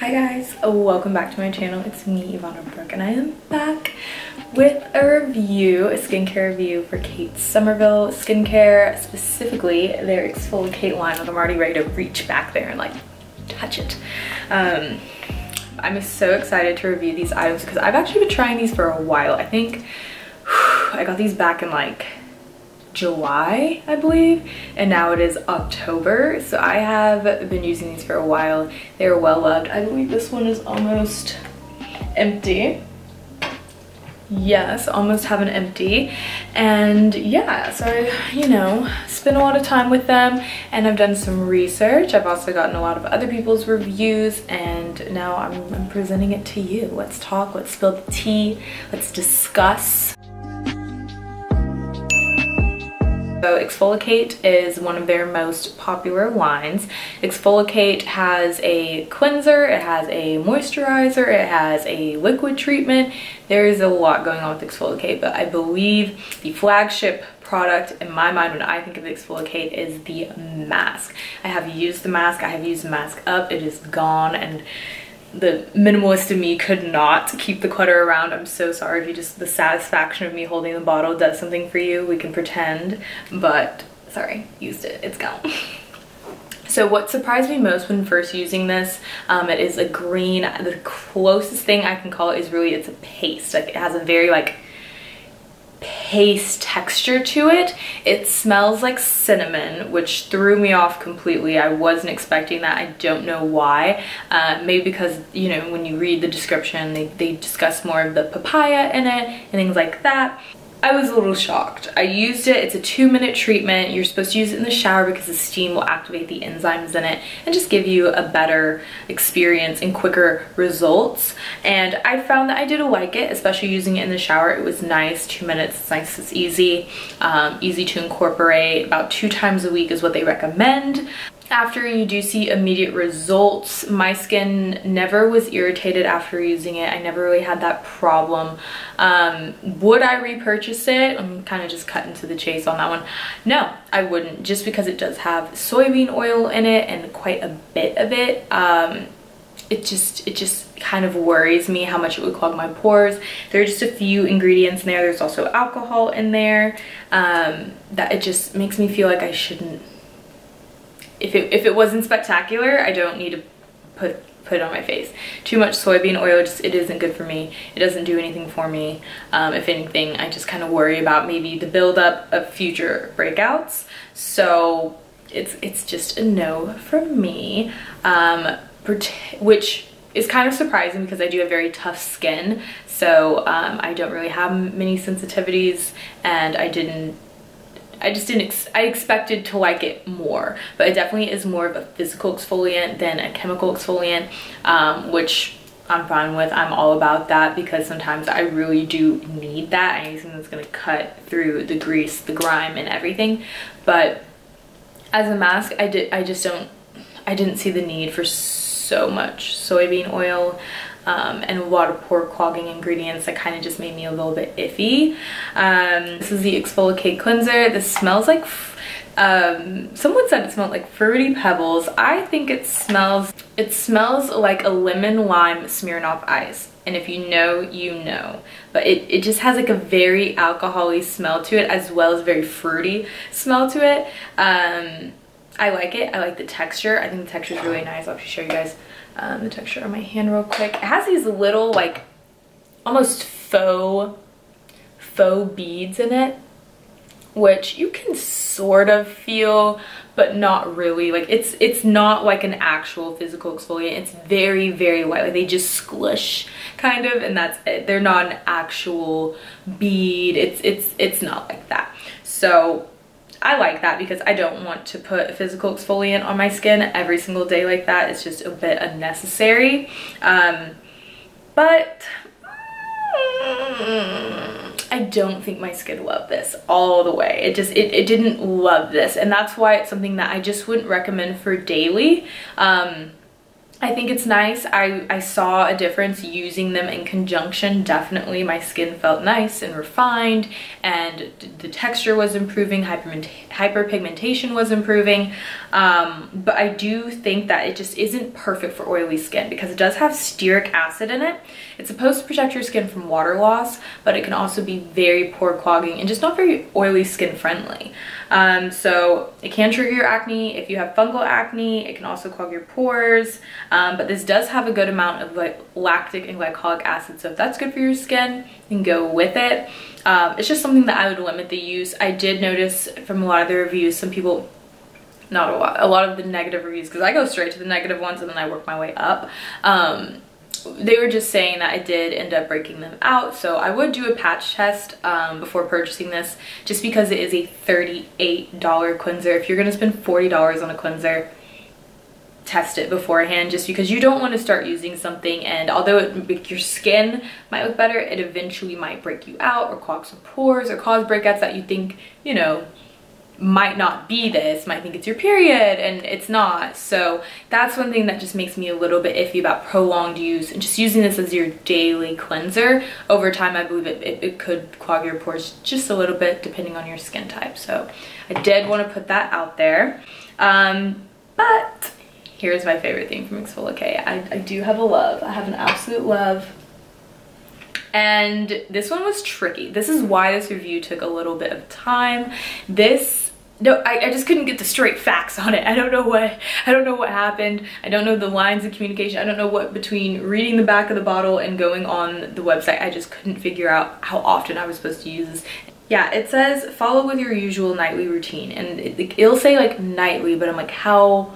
Hi guys, welcome back to my channel. It's me, Yvanna Brooke, and I am back with a review, a skincare review for Kate Somerville Skincare, specifically their ExfoliKate line. Like I'm already ready to reach back there and like touch it. Um, I'm so excited to review these items because I've actually been trying these for a while. I think I got these back in like July, I believe, and now it is October. So I have been using these for a while. They're well loved. I believe this one is almost empty. Yes, almost have an empty. And yeah, so I, you know, spent a lot of time with them and I've done some research. I've also gotten a lot of other people's reviews and now I'm, I'm presenting it to you. Let's talk, let's spill the tea, let's discuss. So ExfoliKate is one of their most popular lines. ExfoliKate has a cleanser, it has a moisturizer, it has a liquid treatment. There is a lot going on with ExfoliKate, but I believe the flagship product in my mind when I think of ExfoliKate is the mask. I have used the mask, I have used the mask up, it is gone and the minimalist in me could not keep the clutter around. I'm so sorry if you just, the satisfaction of me holding the bottle does something for you. We can pretend, but sorry, used it, it's gone. So what surprised me most when first using this, um, it is a green. The closest thing I can call it is really, it's a paste. Like it has a very like paste texture to it. It smells like cinnamon, which threw me off completely. I wasn't expecting that. I don't know why. Uh, maybe because, you know, when you read the description, they, they discuss more of the papaya in it and things like that. I was a little shocked. I used it, it's a two minute treatment. You're supposed to use it in the shower because the steam will activate the enzymes in it and just give you a better experience and quicker results. And I found that I did like it, especially using it in the shower. It was nice, two minutes, it's nice, it's easy, um, easy to incorporate. About two times a week is what they recommend after you do see immediate results. My skin never was irritated after using it. I never really had that problem. Um, would I repurchase it? I'm kind of just cutting to the chase on that one. No, I wouldn't just because it does have soybean oil in it and quite a bit of it. Um, it just it just kind of worries me how much it would clog my pores there are just a few ingredients in there there's also alcohol in there um, that it just makes me feel like I shouldn't if it, if it wasn't spectacular, I don't need to put put it on my face. Too much soybean oil, just it isn't good for me. It doesn't do anything for me. Um, if anything, I just kind of worry about maybe the buildup of future breakouts. So it's it's just a no from me, um, which is kind of surprising because I do have very tough skin. So um, I don't really have many sensitivities and I didn't I just didn't, ex I expected to like it more, but it definitely is more of a physical exfoliant than a chemical exfoliant, um, which I'm fine with. I'm all about that because sometimes I really do need that. I need something that's gonna cut through the grease, the grime and everything. But as a mask, I, did, I just don't, I didn't see the need for so much soybean oil um, and a lot of pore clogging ingredients that kind of just made me a little bit iffy. Um, this is the ExfoliKate Cleanser. This smells like, um, someone said it smelled like Fruity Pebbles. I think it smells, it smells like a lemon lime Smirnoff ice. And if you know, you know. But it, it just has like a very alcoholy smell to it as well as very fruity smell to it. Um, I like it. I like the texture. I think the texture is really nice. I'll actually show you guys um, the texture on my hand real quick. It has these little like almost faux faux beads in it which you can sort of feel but not really like it's it's not like an actual physical exfoliant it's very very light like they just squish kind of and that's it they're not an actual bead it's it's it's not like that so I like that because I don't want to put physical exfoliant on my skin every single day like that. It's just a bit unnecessary. Um, but mm, I don't think my skin loved this all the way. It just, it, it didn't love this. And that's why it's something that I just wouldn't recommend for daily. Um, I think it's nice. I, I saw a difference using them in conjunction. Definitely my skin felt nice and refined and the texture was improving, hyperpigmentation was improving. Um, but I do think that it just isn't perfect for oily skin because it does have stearic acid in it. It's supposed to protect your skin from water loss, but it can also be very pore clogging and just not very oily skin friendly. Um, so it can trigger your acne. If you have fungal acne, it can also clog your pores. Um, but this does have a good amount of like lactic and glycolic acid. So if that's good for your skin, you can go with it. Um, it's just something that I would limit the use. I did notice from a lot of the reviews, some people not a lot, a lot of the negative reviews because I go straight to the negative ones and then I work my way up. Um, they were just saying that I did end up breaking them out. So I would do a patch test um, before purchasing this just because it is a $38 cleanser. If you're gonna spend $40 on a cleanser, test it beforehand just because you don't want to start using something and although it, your skin might look better, it eventually might break you out or clog some pores or cause breakouts that you think, you know, might not be this, might think it's your period and it's not. So that's one thing that just makes me a little bit iffy about prolonged use and just using this as your daily cleanser. Over time, I believe it, it, it could clog your pores just a little bit depending on your skin type. So I did want to put that out there. Um, but here's my favorite thing from ExfoliKate. I, I do have a love. I have an absolute love and this one was tricky. This is why this review took a little bit of time. This no, I, I, just couldn't get the straight facts on it. I don't know what, I don't know what happened. I don't know the lines of communication. I don't know what between reading the back of the bottle and going on the website, I just couldn't figure out how often I was supposed to use this. Yeah, it says follow with your usual nightly routine and it, it'll say like nightly, but I'm like, how,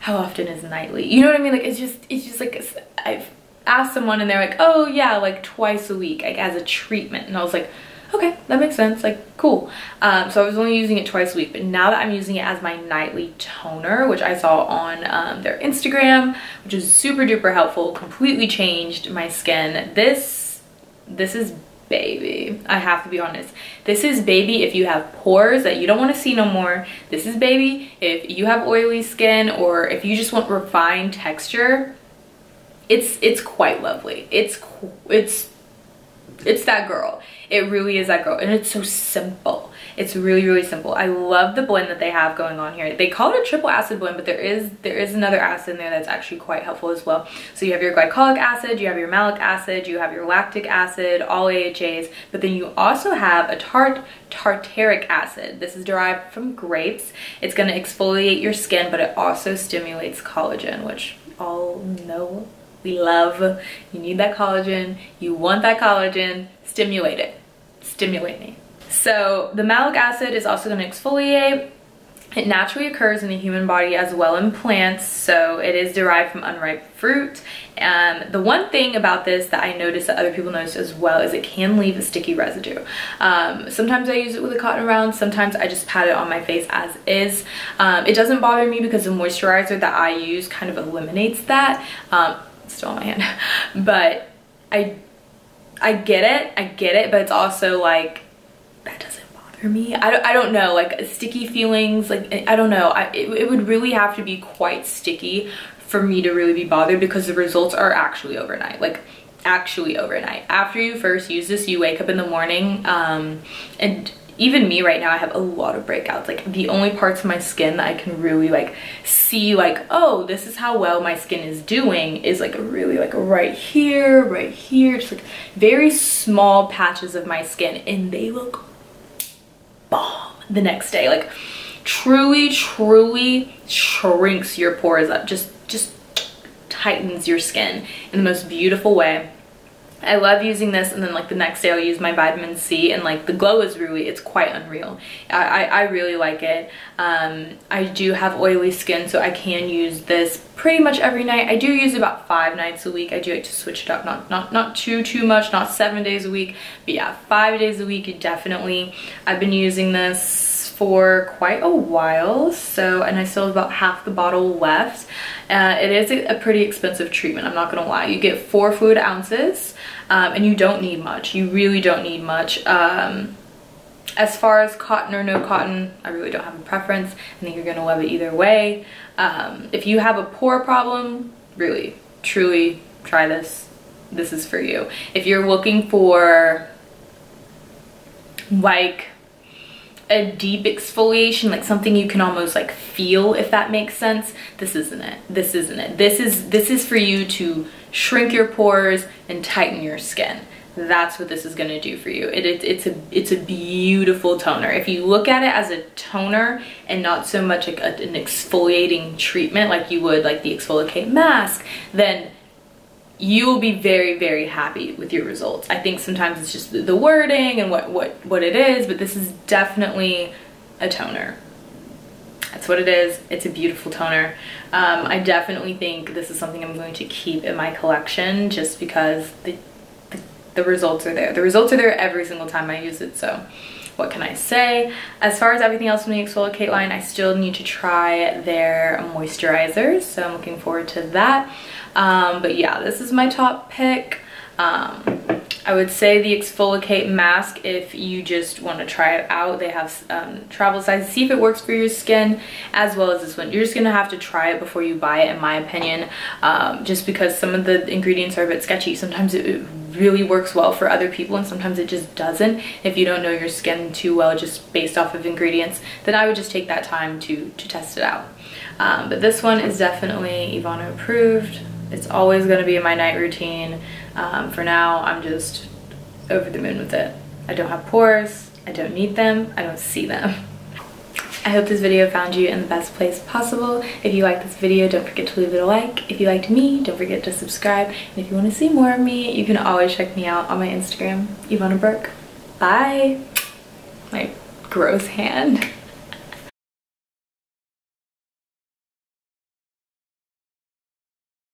how often is nightly? You know what I mean? Like it's just, it's just like, I've asked someone and they're like, oh yeah, like twice a week, like as a treatment. And I was like, okay, that makes sense, like cool. Um, so I was only using it twice a week, but now that I'm using it as my nightly toner, which I saw on um, their Instagram, which is super duper helpful, completely changed my skin. This, this is baby. I have to be honest. This is baby if you have pores that you don't want to see no more. This is baby if you have oily skin or if you just want refined texture. It's it's quite lovely. It's it's it's that girl. It really is that girl. And it's so simple. It's really, really simple. I love the blend that they have going on here. They call it a triple acid blend, but there is there is another acid in there that's actually quite helpful as well. So you have your glycolic acid, you have your malic acid, you have your lactic acid, all AHAs, but then you also have a tart tartaric acid. This is derived from grapes. It's gonna exfoliate your skin, but it also stimulates collagen, which all know we love. You need that collagen. You want that collagen. Stimulate it. Stimulate me. So the malic acid is also going to exfoliate. It naturally occurs in the human body as well in plants, so it is derived from unripe fruit. Um, the one thing about this that I noticed that other people noticed as well is it can leave a sticky residue. Um, sometimes I use it with a cotton round, sometimes I just pat it on my face as is. Um, it doesn't bother me because the moisturizer that I use kind of eliminates that. Still my hand. But I, I get it, I get it, but it's also like, that doesn't bother me. I don't, I don't know, like sticky feelings, like, I don't know. I, it, it would really have to be quite sticky for me to really be bothered because the results are actually overnight. Like, actually overnight. After you first use this, you wake up in the morning um, and even me right now, I have a lot of breakouts. Like the only parts of my skin that I can really like see like, oh, this is how well my skin is doing is like really like right here, right here, just like very small patches of my skin and they look bomb the next day. Like truly, truly shrinks your pores up. Just, just tightens your skin in the most beautiful way. I love using this and then like the next day I'll use my vitamin C and like the glow is really, it's quite unreal. I, I, I really like it. Um, I do have oily skin so I can use this pretty much every night. I do use about five nights a week. I do like to switch it up, not, not, not too, too much, not seven days a week, but yeah, five days a week definitely. I've been using this for quite a while so and I still have about half the bottle left. Uh, it is a, pretty expensive treatment I'm not gonna lie. You get four fluid ounces um, and you don't need much. You really don't need much. Um, as far as cotton or no cotton I really don't have a preference. I think you're gonna love it either way. Um, if you have a pore problem really, truly try this. This is for you. If you're looking for like a deep exfoliation, like something you can almost like feel if that makes sense, this isn't it. This isn't it. This is this is for you to shrink your pores and tighten your skin. That's what this is gonna do for you. It, it, it's a it's a beautiful toner. If you look at it as a toner and not so much like a, an exfoliating treatment like you would like the ExfoliKate mask, then you will be very, very happy with your results. I think sometimes it's just the wording and what, what, what it is, but this is definitely a toner. That's what it is. It's a beautiful toner. Um, I definitely think this is something I'm going to keep in my collection just because the, the, the results are there. The results are there every single time I use it, so what can I say? As far as everything else from the ExfoliKate line, I still need to try their moisturizers, so I'm looking forward to that. Um, but yeah, this is my top pick. Um, I would say the ExfoliKate mask if you just want to try it out. They have um, travel size. See if it works for your skin as well as this one. You're just going to have to try it before you buy it in my opinion. Um, just because some of the ingredients are a bit sketchy. Sometimes it really works well for other people and sometimes it just doesn't. If you don't know your skin too well just based off of ingredients, then I would just take that time to, to test it out. Um, but this one is definitely Yvanna approved. It's always going to be in my night routine. Um, for now, I'm just over the moon with it. I don't have pores. I don't need them. I don't see them. I hope this video found you in the best place possible. If you liked this video, don't forget to leave it a like. If you liked me, don't forget to subscribe. And if you want to see more of me, you can always check me out on my Instagram, Yvanna Brooke. Bye! My gross hand.